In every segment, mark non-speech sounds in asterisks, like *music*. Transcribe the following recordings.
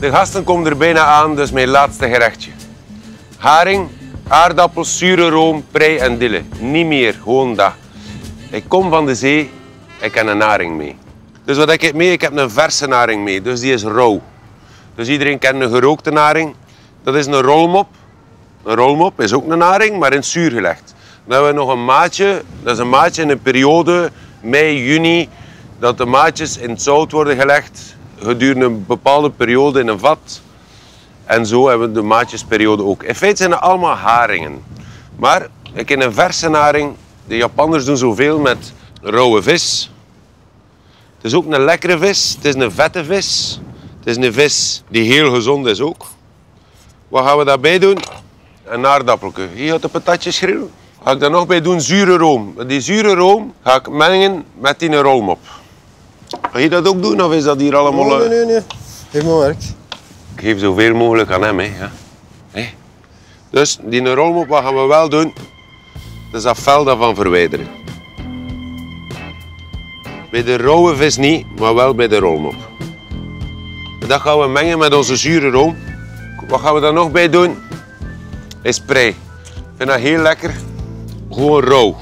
De gasten komen er bijna aan, dus mijn laatste gerechtje. Haring, aardappels, zure room, prei en dille. Niet meer, gewoon dat. Ik kom van de zee, ik heb een haring mee. Dus wat heb ik mee? Ik heb een verse haring mee, dus die is rauw. Dus iedereen kent een gerookte haring. Dat is een rolmop. Een rolmop is ook een haring, maar in zuur gelegd. Dan hebben we nog een maatje. Dat is een maatje in een periode, mei, juni, dat de maatjes in het zout worden gelegd gedurende een bepaalde periode in een vat. En zo hebben we de maatjesperiode ook. In feite zijn het allemaal haringen. Maar ik in een verse haring, de Japanners doen zoveel met rauwe vis. Het is ook een lekkere vis, het is een vette vis. Het is een vis die heel gezond is ook. Wat gaan we daarbij doen? Een aardappeltje. Hier gaat de patatjes. Ga ik daar nog bij doen zure room. Die zure room ga ik mengen met die rolmop. Ga je dat ook doen of is dat hier allemaal... Nee, eh, nee, nee. Geef me werk. Ik geef zoveel mogelijk aan hem. Hè. Ja. Hè. Dus die rolmop, wat gaan we wel doen? Dat is dat vel daarvan verwijderen. Bij de rauwe vis niet, maar wel bij de rolmop. Dat gaan we mengen met onze zure room. Wat gaan we daar nog bij doen? Is prei. Ik vind dat heel lekker. Gewoon rauw.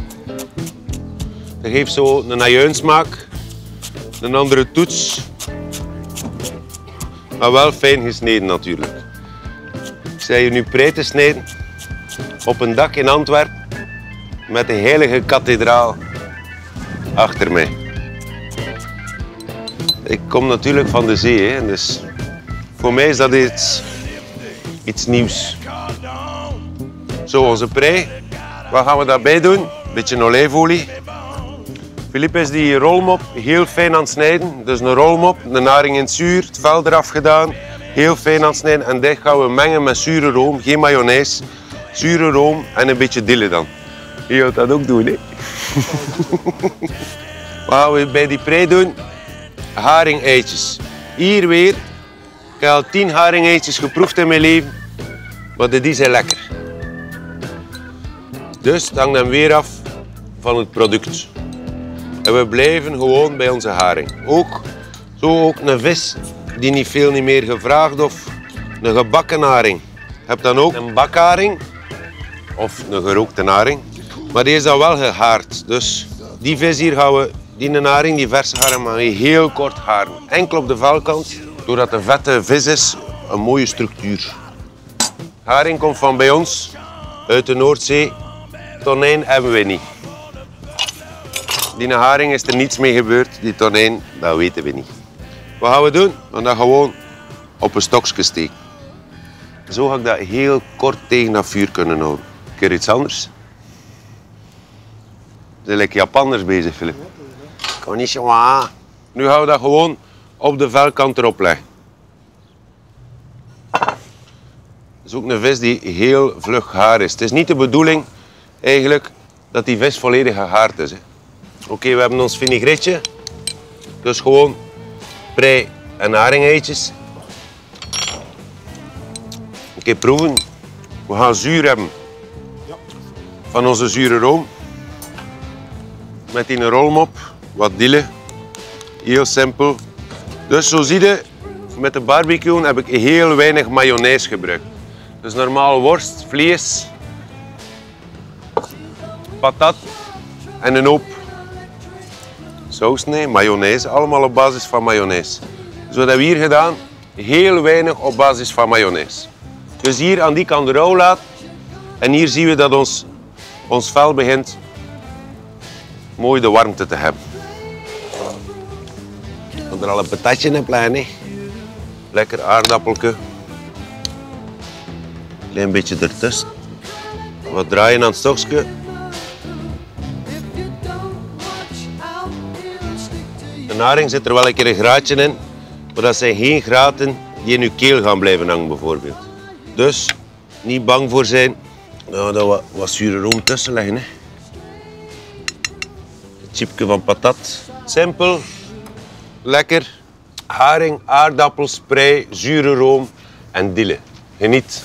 Dat geeft zo een ajuinsmaak. Een andere toets. Maar wel fijn gesneden natuurlijk. Ik sta hier nu prei te snijden. Op een dak in Antwerpen. Met de heilige kathedraal achter mij. Ik kom natuurlijk van de zee, dus voor mij is dat iets, iets nieuws. Zo, onze prei. Wat gaan we daarbij doen? Beetje olijfolie. Filip is die rolmop heel fijn aan het snijden. Dus een rolmop, de naring in het zuur, het vel eraf gedaan. Heel fijn aan het snijden. En dit gaan we mengen met zure room, geen mayonaise. Zure room en een beetje dille dan. Je gaat dat ook doen, hè? *laughs* Wat gaan we bij die prei doen? Haring-eitjes. Hier weer. Ik heb al tien haring-eitjes geproefd in mijn leven. Maar die zijn lekker. Dus het hangt dan weer af van het product. En we blijven gewoon bij onze haring. Ook, zo ook een vis die niet veel niet meer gevraagd of een gebakken haring. Je hebt dan ook een bakharing of een gerookte haring. Maar die is dan wel gehaard. Dus die vis hier gaan we, die haring, die verse haring, maar heel kort haren. Enkel op de velkant, doordat een vette vis is, een mooie structuur. Haring komt van bij ons, uit de Noordzee. Tonijn hebben we niet. Die haring is er niets mee gebeurd. Die tonijn, dat weten we niet. Wat gaan we doen? We gaan dat gewoon op een stokje steken. Zo ga ik dat heel kort tegen dat vuur kunnen houden. Een keer iets anders. Zijn like Japanners bezig, Filip. Konnichiwa. Nu gaan we dat gewoon op de velkant erop leggen. Dat is ook een vis die heel vlug gaar is. Het is niet de bedoeling eigenlijk dat die vis volledig gehaard is. hè. Oké, we hebben ons vinaigretje. Dus gewoon prei en haringeitjes. Een keer proeven. We gaan zuur hebben. Van onze zure room. Met die rolmop, wat dille. Heel simpel. Dus zo zie je, met de barbecue heb ik heel weinig mayonaise gebruikt. Dus normaal worst, vlees, patat en een hoop saus, nee, mayonaise. Allemaal op basis van mayonaise. Dus wat hebben we hier gedaan? Heel weinig op basis van mayonaise. Dus hier aan die kant rauw laat. En hier zien we dat ons, ons vel begint mooi de warmte te hebben. Ik kan er al een patatje in hè. Lekker aardappeltje. Klein beetje ertussen. Wat draaien aan het stokje. Naring zit er wel een keer een graatje in, maar dat zijn geen graten die in uw keel gaan blijven hangen bijvoorbeeld. Dus niet bang voor zijn. Dat wat, wat zure room tussen leggen. Hè. Een chipje van patat. Simpel, lekker. Haring, aardappels, prei, zure room en dille. Geniet.